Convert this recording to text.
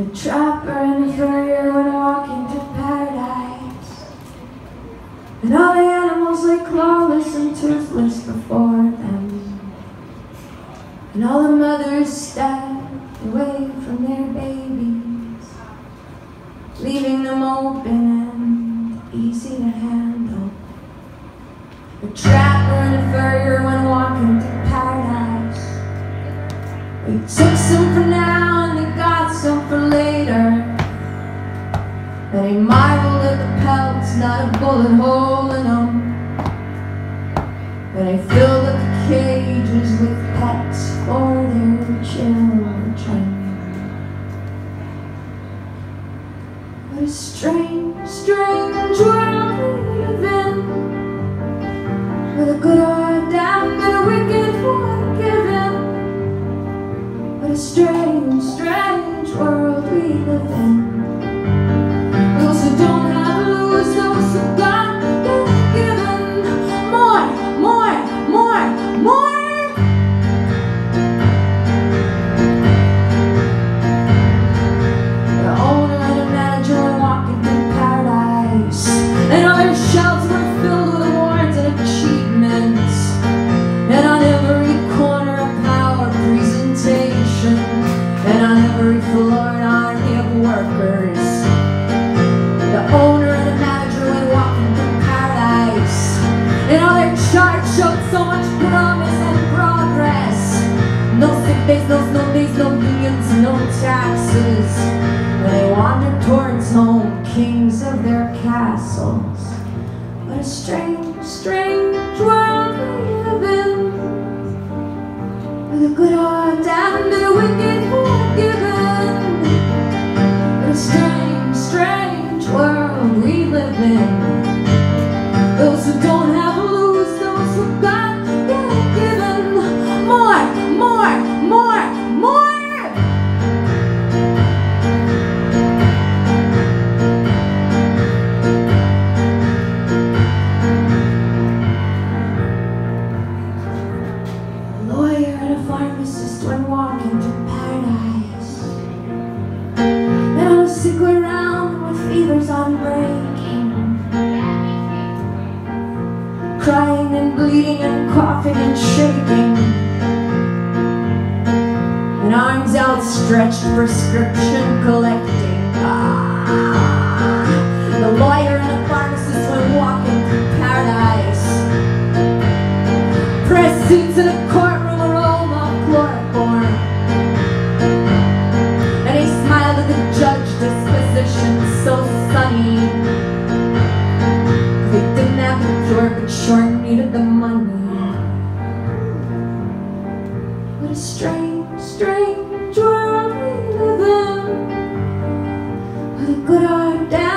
The trapper and the furrier went walking to paradise. And all the animals lay clawless and toothless before them. And all the mothers stepped away from their babies, leaving them open and easy to handle. The trapper and the furrier went walking to paradise. They took some for now hole in them. And they filled up the cages with pets for their children. What a strange, strange world we live in. Where the good are damned and the wicked forgiven. What a strange Days, no snow days, no unions, no taxes. They wandered towards home, kings of their castles. What a strange, strange with fevers on breaking Crying and bleeding and coughing and shaking and arms outstretched, prescription collecting. Ah, the lawyer and the pharmacist went walking through paradise. Press suits and a. strange, strange world we live in. Whether good or bad.